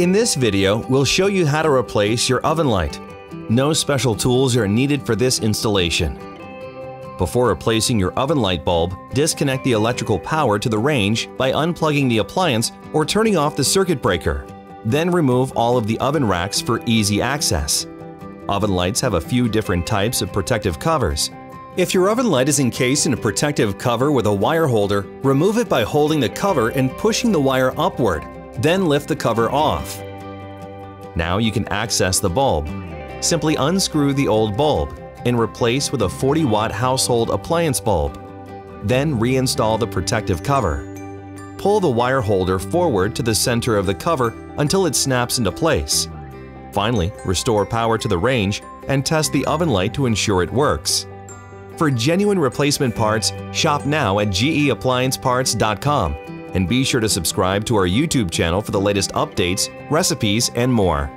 In this video, we'll show you how to replace your oven light. No special tools are needed for this installation. Before replacing your oven light bulb, disconnect the electrical power to the range by unplugging the appliance or turning off the circuit breaker. Then remove all of the oven racks for easy access. Oven lights have a few different types of protective covers. If your oven light is encased in a protective cover with a wire holder, remove it by holding the cover and pushing the wire upward, then lift the cover off. Now you can access the bulb. Simply unscrew the old bulb and replace with a 40 watt household appliance bulb. Then reinstall the protective cover. Pull the wire holder forward to the center of the cover until it snaps into place. Finally, restore power to the range and test the oven light to ensure it works. For genuine replacement parts, shop now at geapplianceparts.com and be sure to subscribe to our YouTube channel for the latest updates, recipes, and more.